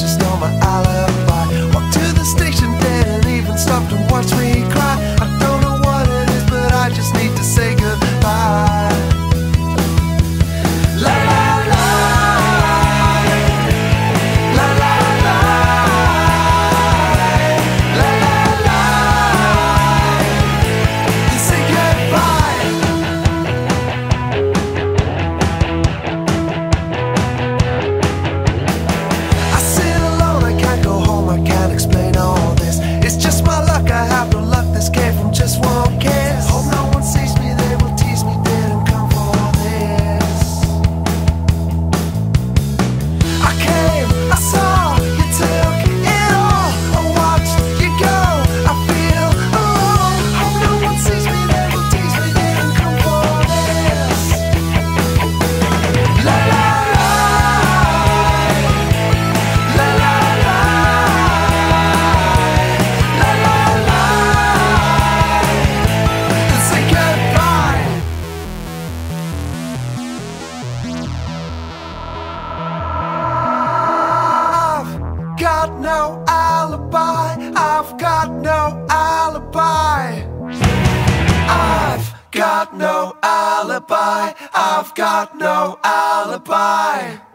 just explain all this. It's just my luck, I have no luck. This came from just one kiss. Hope oh, no alibi. I've got no alibi. I've got no alibi. I've got no alibi.